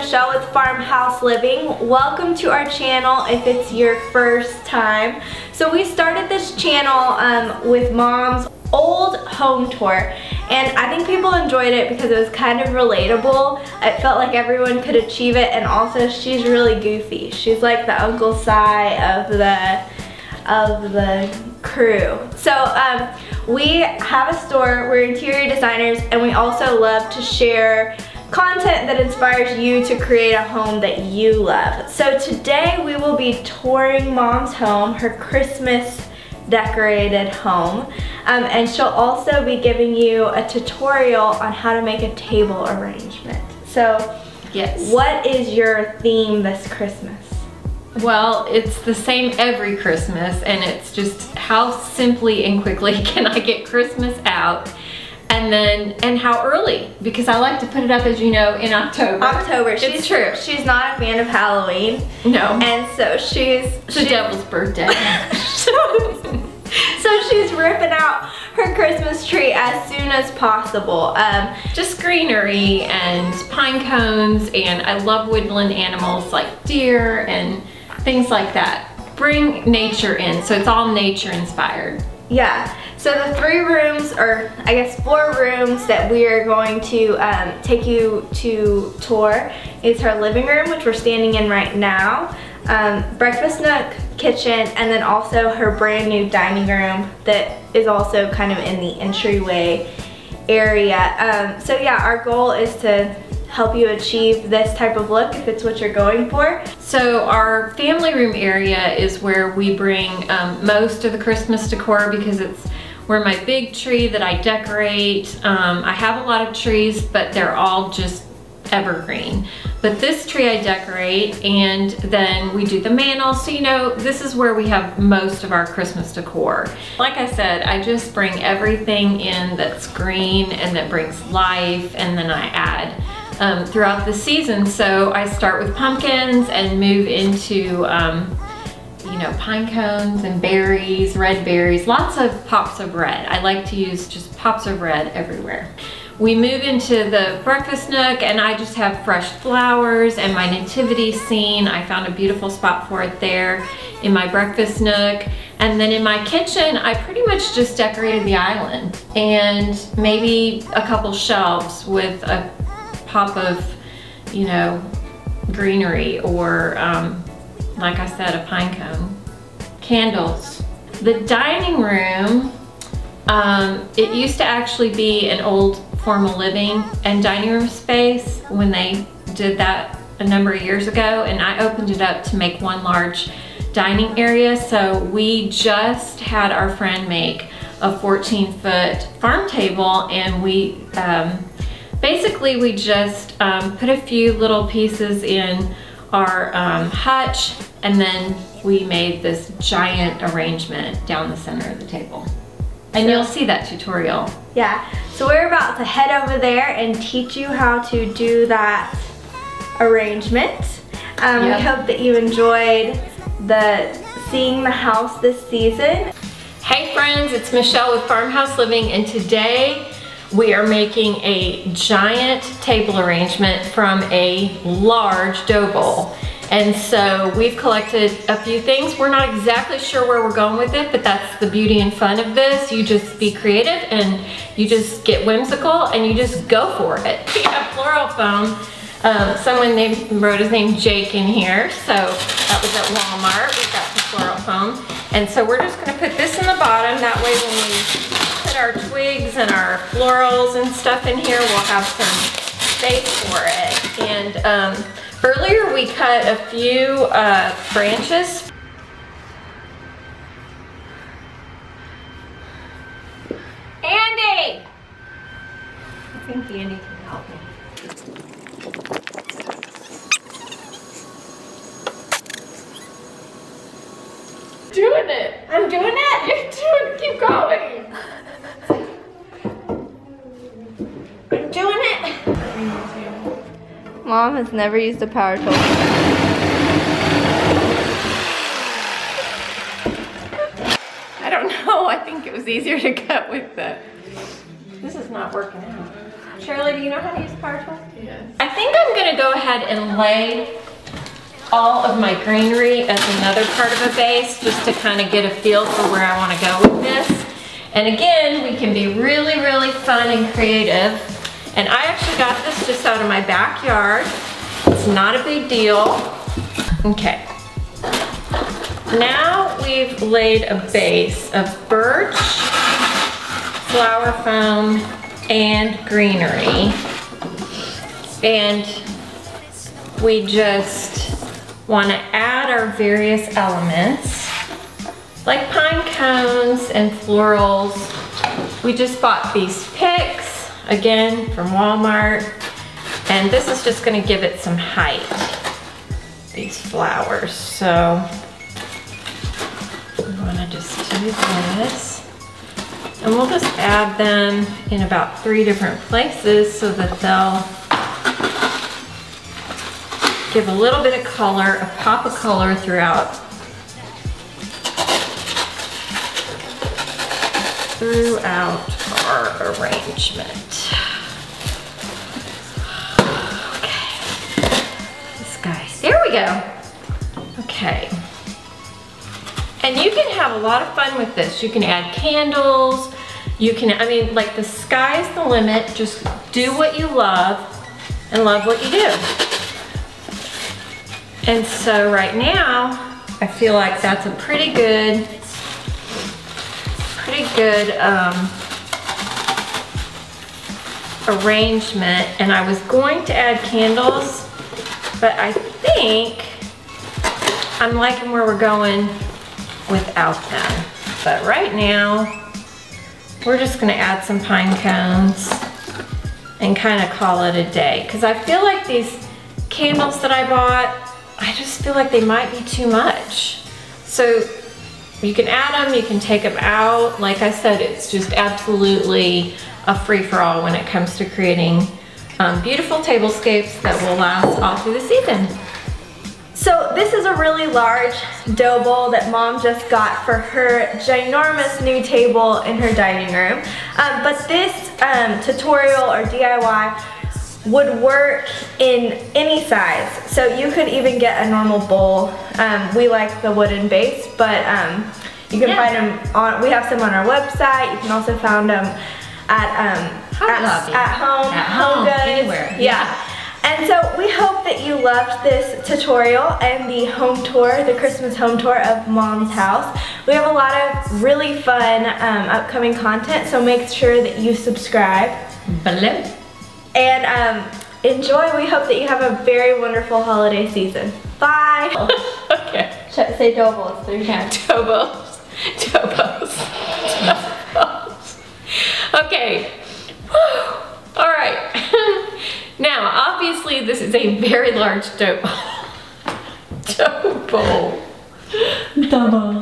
Michelle with Farmhouse Living. Welcome to our channel if it's your first time. So we started this channel um, with mom's old home tour and I think people enjoyed it because it was kind of relatable. It felt like everyone could achieve it and also she's really goofy. She's like the Uncle Si of the of the crew. So um, we have a store, we're interior designers and we also love to share content that inspires you to create a home that you love. So today we will be touring mom's home, her Christmas decorated home. Um, and she'll also be giving you a tutorial on how to make a table arrangement. So yes. what is your theme this Christmas? Well, it's the same every Christmas and it's just how simply and quickly can I get Christmas out and then and how early because I like to put it up as you know in October. October. It's she's true. She's not a fan of Halloween. No. And so she's it's the devil's birthday. so she's ripping out her Christmas tree as soon as possible. Um, just greenery and pine cones and I love woodland animals like deer and things like that. Bring nature in, so it's all nature inspired. Yeah, so the three rooms, or I guess four rooms that we are going to um, take you to tour is her living room, which we're standing in right now, um, breakfast nook, kitchen, and then also her brand new dining room that is also kind of in the entryway area. Um, so yeah, our goal is to help you achieve this type of look if it's what you're going for. So our family room area is where we bring um, most of the Christmas decor because it's where my big tree that I decorate. Um, I have a lot of trees, but they're all just evergreen. But this tree I decorate and then we do the mantle. So you know, this is where we have most of our Christmas decor. Like I said, I just bring everything in that's green and that brings life and then I add um, throughout the season. So I start with pumpkins and move into, um, you know, pine cones and berries, red berries, lots of pops of red. I like to use just pops of red everywhere. We move into the breakfast nook and I just have fresh flowers and my nativity scene. I found a beautiful spot for it there in my breakfast nook. And then in my kitchen, I pretty much just decorated the island and maybe a couple shelves with a pop of, you know, greenery or, um, like I said, a pine cone. Candles. The dining room, um, it used to actually be an old formal living and dining room space when they did that a number of years ago and I opened it up to make one large dining area. So we just had our friend make a 14 foot farm table and we um, Basically, we just um, put a few little pieces in our um, hutch and then we made this giant arrangement down the center of the table. And so, you'll see that tutorial. Yeah, so we're about to head over there and teach you how to do that arrangement. Um, yep. We hope that you enjoyed the seeing the house this season. Hey friends, it's Michelle with Farmhouse Living and today we are making a giant table arrangement from a large dough bowl. And so we've collected a few things. We're not exactly sure where we're going with it, but that's the beauty and fun of this. You just be creative and you just get whimsical and you just go for it. We have floral foam. Um, someone named, wrote his name Jake in here, so that was at Walmart. We got the floral foam. And so we're just gonna put this in the bottom. That way when we our twigs and our florals and stuff in here, we'll have some space for it. And um, earlier we cut a few uh, branches. Andy! I think Andy can help me. Doing it! I'm doing it! You're doing keep going! Mom has never used a power tool. I don't know. I think it was easier to cut with the... This is not working out. Shirley, do you know how to use a power tool? Yes. I think I'm gonna go ahead and lay all of my greenery as another part of a base just to kind of get a feel for where I want to go with this. And again, we can be really, really fun and creative. And I actually got this just out of my backyard. It's not a big deal. Okay. Now we've laid a base of birch, flower foam, and greenery. And we just want to add our various elements like pine cones and florals. We just bought these picks, again, from Walmart. And this is just gonna give it some height, these flowers. So we wanna just do this. And we'll just add them in about three different places so that they'll give a little bit of color, a pop of color throughout throughout arrangement. Okay, this guy, there we go. Okay. And you can have a lot of fun with this. You can add candles, you can, I mean, like the sky's the limit. Just do what you love and love what you do. And so right now, I feel like that's a pretty good, pretty good um, arrangement. And I was going to add candles, but I think I'm liking where we're going without them. But right now, we're just gonna add some pine cones and kind of call it a day. Cause I feel like these candles that I bought, I just feel like they might be too much. So you can add them, you can take them out. Like I said, it's just absolutely a free-for-all when it comes to creating um, beautiful tablescapes that will last all through the season. So this is a really large dough bowl that mom just got for her ginormous new table in her dining room. Um, but this um, tutorial or DIY would work in any size. So you could even get a normal bowl. Um, we like the wooden base, but um, you can yeah. find them on, we have some on our website. You can also find them at, um, at, at, home, at home, home goods. Anywhere. yeah. yeah. And so we hope that you loved this tutorial and the home tour, the Christmas home tour of Mom's house. We have a lot of really fun um, upcoming content, so make sure that you subscribe. Below and um, enjoy. We hope that you have a very wonderful holiday season. Bye. okay. Say doubles three times. Dobos. Dobos. Okay. All right. now, obviously, this is a very large dough bowl. Dough bowl. Bowl.